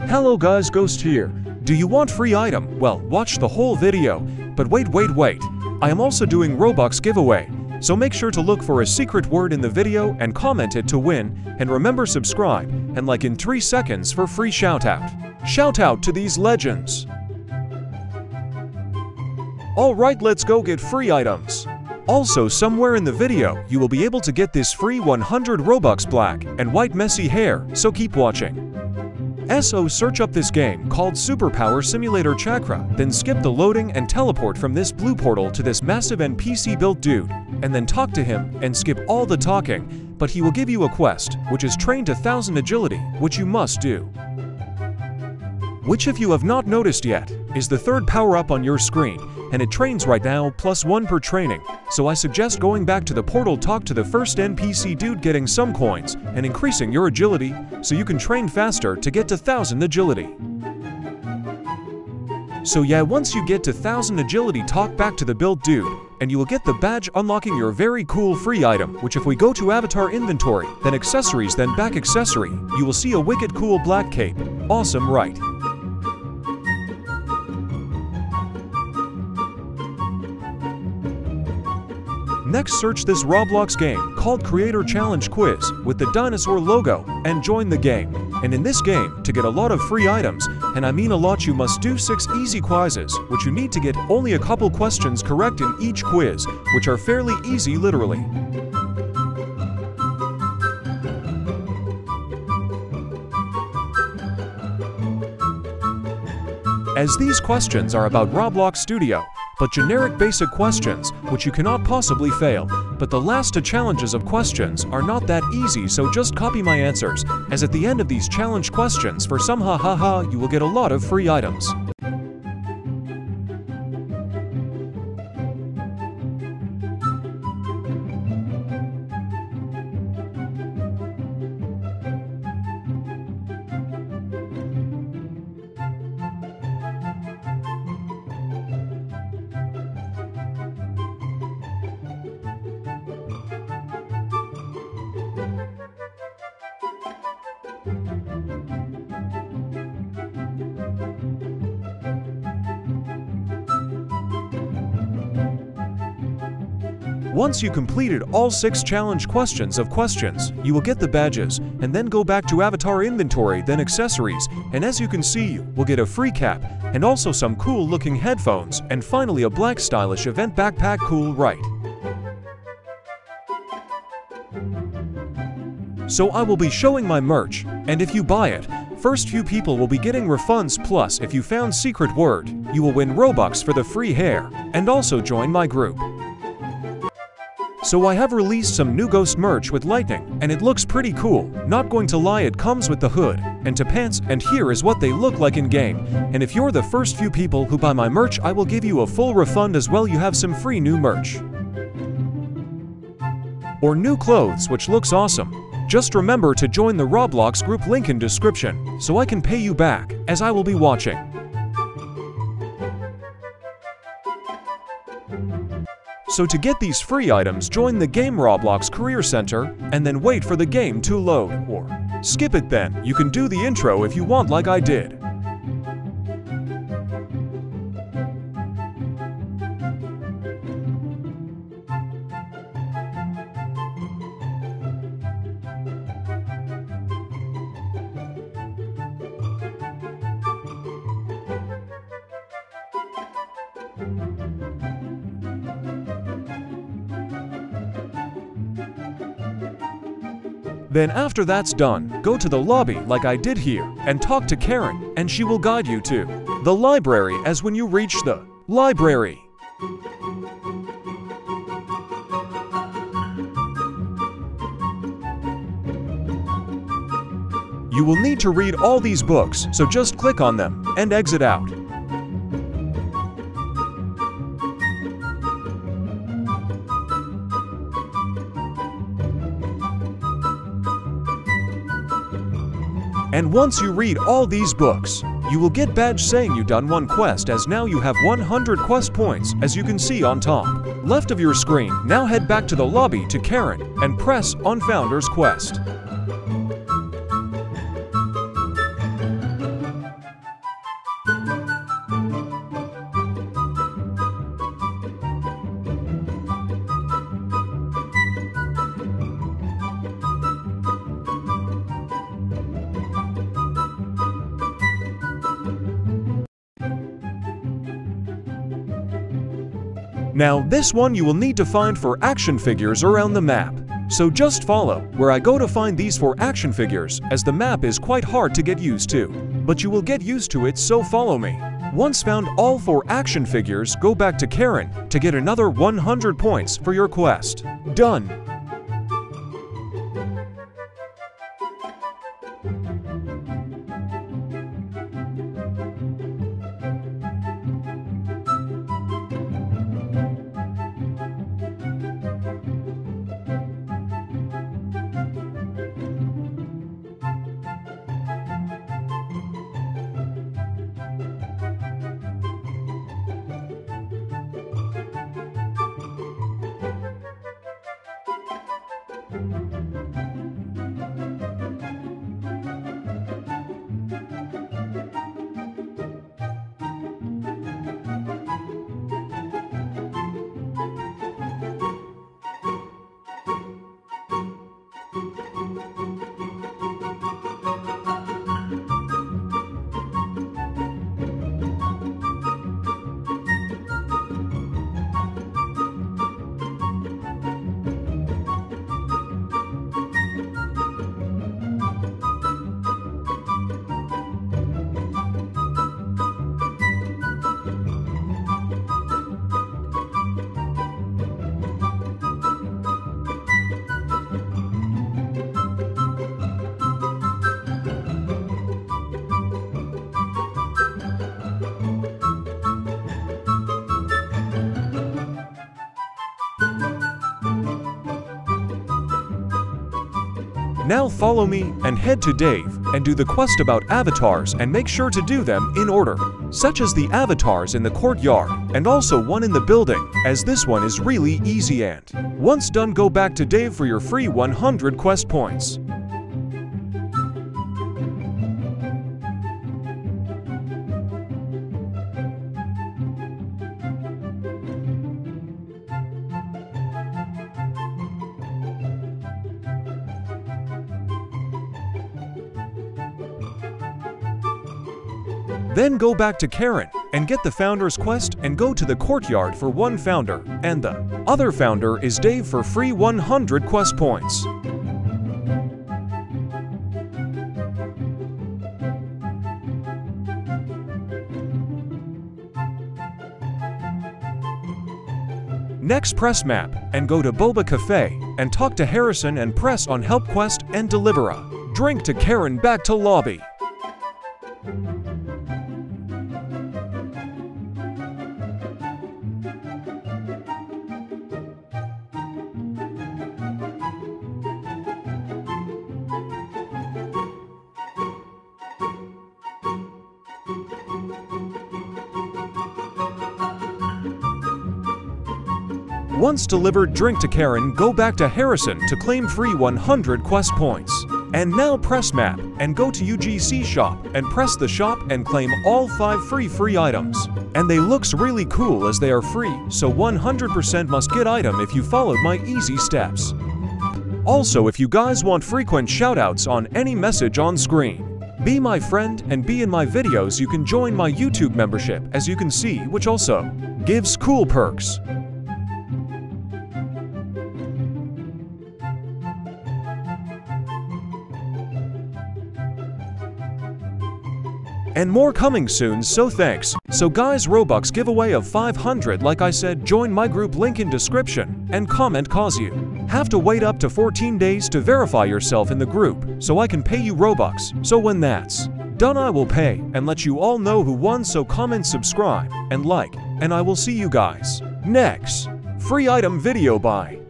Hello guys, Ghost here. Do you want free item? Well, watch the whole video. But wait, wait, wait. I am also doing Robux giveaway. So make sure to look for a secret word in the video and comment it to win. And remember subscribe and like in 3 seconds for free shoutout. Shout out to these legends. Alright, let's go get free items. Also, somewhere in the video, you will be able to get this free 100 Robux black and white messy hair, so keep watching. SO search up this game called Superpower Simulator Chakra, then skip the loading and teleport from this blue portal to this massive NPC built dude, and then talk to him and skip all the talking, but he will give you a quest, which is trained to 1000 agility, which you must do. Which if you have not noticed yet, is the third power up on your screen, and it trains right now plus 1 per training, so I suggest going back to the portal talk to the first NPC dude getting some coins, and increasing your agility, so you can train faster to get to 1000 agility. So yeah, once you get to 1000 agility talk back to the build dude, and you will get the badge unlocking your very cool free item, which if we go to avatar inventory, then accessories, then back accessory, you will see a wicked cool black cape. Awesome, right? Next, search this Roblox game called Creator Challenge Quiz with the dinosaur logo and join the game. And in this game, to get a lot of free items, and I mean a lot, you must do 6 easy quizzes, which you need to get only a couple questions correct in each quiz, which are fairly easy literally. As these questions are about Roblox Studio, but generic basic questions, which you cannot possibly fail. But the last two challenges of questions are not that easy, so just copy my answers, as at the end of these challenge questions for some ha ha ha you will get a lot of free items. Once you completed all six challenge questions of questions, you will get the badges, and then go back to avatar inventory, then accessories, and as you can see, you will get a free cap, and also some cool looking headphones, and finally a black stylish event backpack cool right. So I will be showing my merch, and if you buy it, first few people will be getting refunds plus if you found secret word, you will win Robux for the free hair, and also join my group. So I have released some new Ghost merch with lightning, and it looks pretty cool. Not going to lie, it comes with the hood, and to pants, and here is what they look like in game. And if you're the first few people who buy my merch, I will give you a full refund as well you have some free new merch. Or new clothes, which looks awesome. Just remember to join the Roblox group link in description, so I can pay you back, as I will be watching. So to get these free items, join the Game Roblox Career Center and then wait for the game to load. Or skip it then, you can do the intro if you want like I did. Then after that's done, go to the lobby like I did here and talk to Karen and she will guide you to the library as when you reach the library. You will need to read all these books, so just click on them and exit out. And once you read all these books, you will get badge saying you done one quest as now you have 100 quest points as you can see on top. Left of your screen, now head back to the lobby to Karen and press on Founder's Quest. Now, this one you will need to find for action figures around the map. So just follow where I go to find these four action figures as the map is quite hard to get used to. But you will get used to it so follow me. Once found all four action figures, go back to Karen to get another 100 points for your quest. Done! Now follow me and head to Dave and do the quest about avatars and make sure to do them in order, such as the avatars in the courtyard and also one in the building, as this one is really easy and once done go back to Dave for your free 100 quest points. Then go back to Karen and get the Founder's Quest and go to the courtyard for one Founder, and the other Founder is Dave for free 100 quest points. Next press map and go to Boba Cafe and talk to Harrison and press on Help Quest and deliver a drink to Karen back to lobby. Once delivered drink to Karen, go back to Harrison to claim free 100 quest points. And now press map and go to UGC shop and press the shop and claim all 5 free free items. And they looks really cool as they are free, so 100% must get item if you followed my easy steps. Also, if you guys want frequent shoutouts on any message on screen, be my friend and be in my videos you can join my YouTube membership as you can see which also gives cool perks. And more coming soon, so thanks. So guys, Robux giveaway of 500 like I said, join my group link in description and comment cause you. Have to wait up to 14 days to verify yourself in the group so I can pay you Robux. So when that's done I will pay and let you all know who won so comment, subscribe, and like, and I will see you guys next free item video bye.